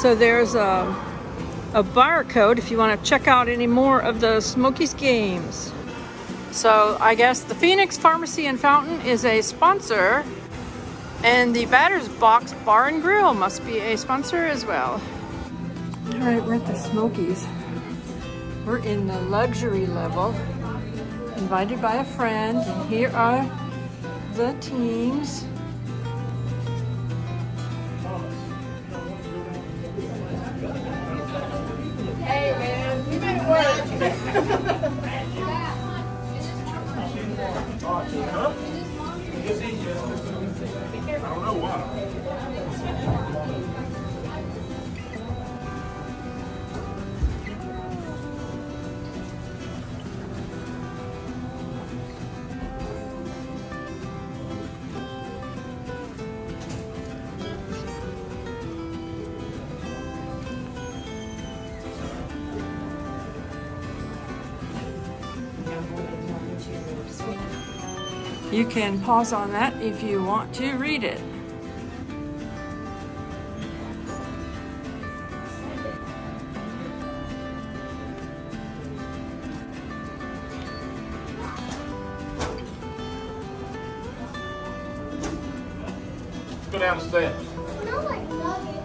So there's a, a barcode if you want to check out any more of the Smokies games. So I guess the Phoenix Pharmacy and Fountain is a sponsor and the Batter's Box Bar and Grill must be a sponsor as well. All right, we're at the Smokies. We're in the luxury level, invited by a friend, and here are the teams. You can pause on that if you want to read it. Go down the steps.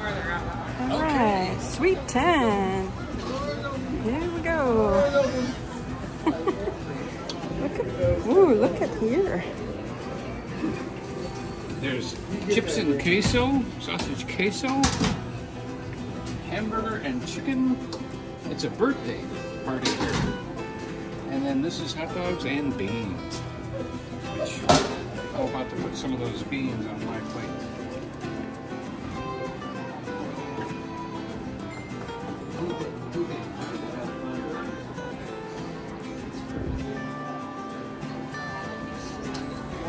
All right, Suite 10. Here we go. look at, ooh, look at here. There's chips and queso, sausage queso, hamburger and chicken. It's a birthday party here. And then this is hot dogs and beans. Which oh, I'm about to put some of those beans on my plate.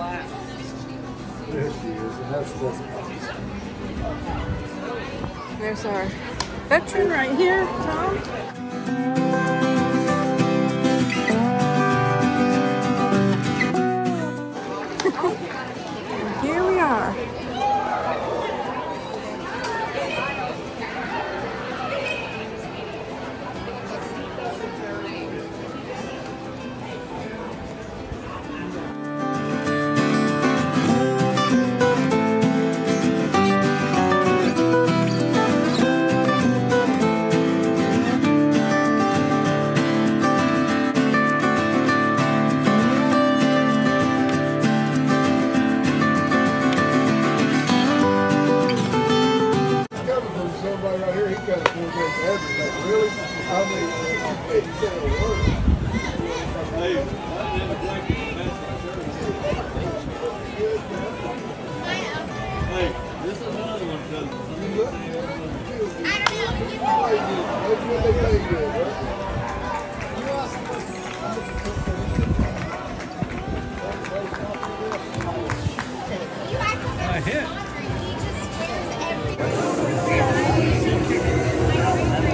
There she is, and that's, that's There's our veteran right here, Tom.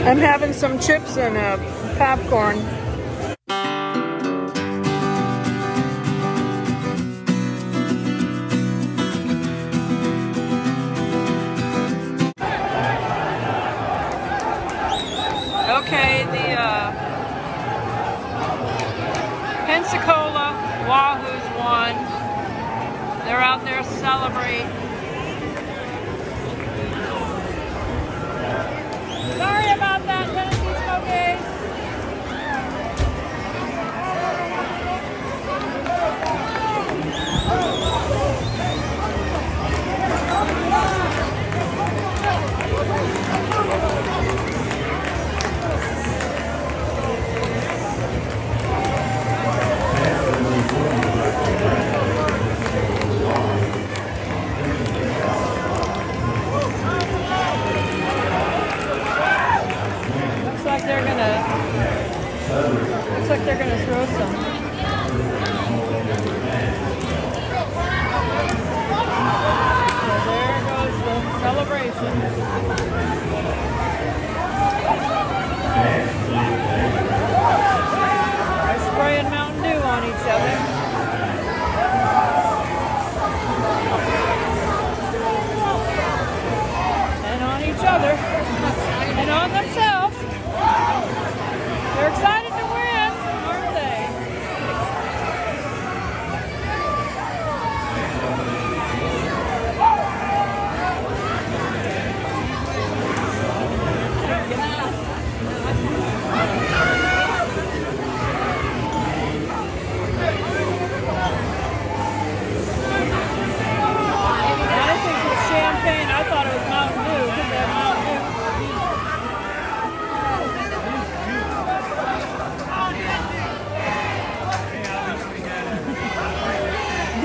I'm having some chips and uh, popcorn.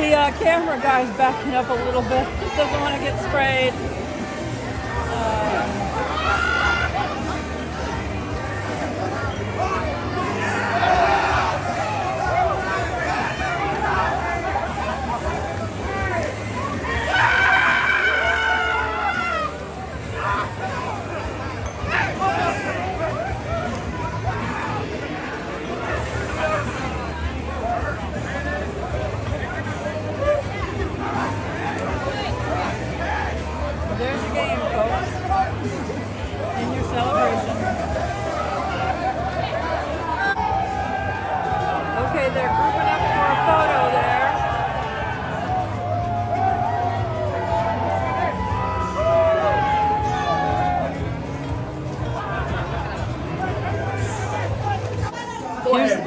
The uh, camera guy's backing up a little bit. Doesn't want to get sprayed.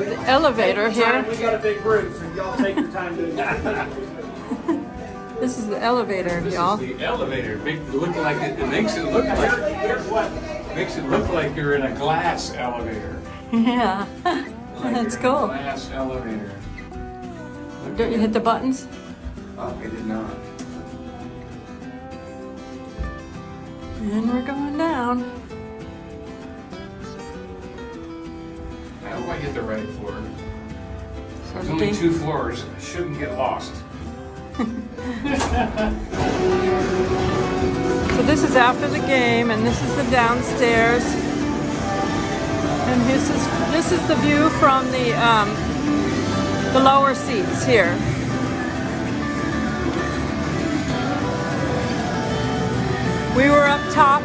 Elevator here. We got a big roof, so y'all take your time doing that. This is the elevator, y'all. is the elevator. Make look like it, it makes it look like Here's what, makes it look like you're in a glass elevator. Yeah, Like that's you're in a cool. Glass elevator. Look Don't you hit the buttons? Oh, I did not. And we're going down. I hope hit the right floor. So There's only two floors. Shouldn't get lost. So this is after the game, and this is the downstairs. And this is this is the view from the um, the lower seats here. We were up top.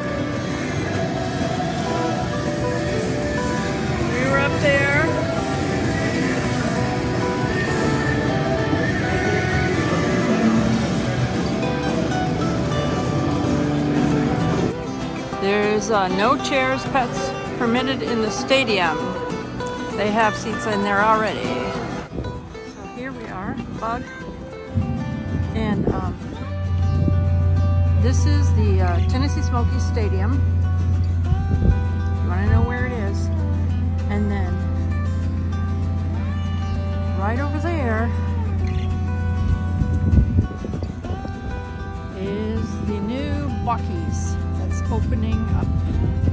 uh, no chairs, pets permitted in the stadium. They have seats in there already. So here we are, bug. And um, this is the uh, Tennessee Smokies Stadium. You want to know where it is. And then right over there is the new Buc-ee's that's opening up